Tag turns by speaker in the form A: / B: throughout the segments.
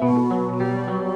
A: Música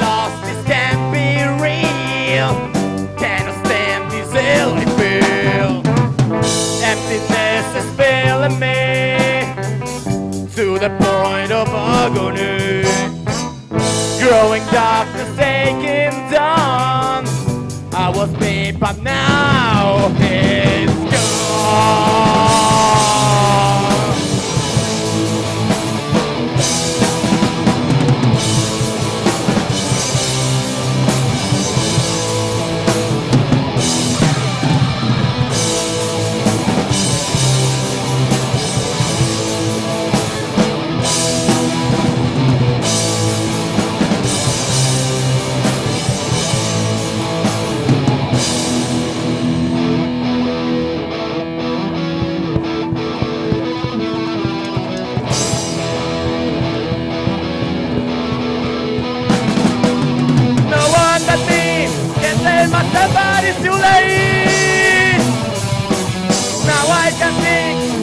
A: Lost, this can be real. Cannot stand this feel. Emptiness is filling me to the point of agony. Mas a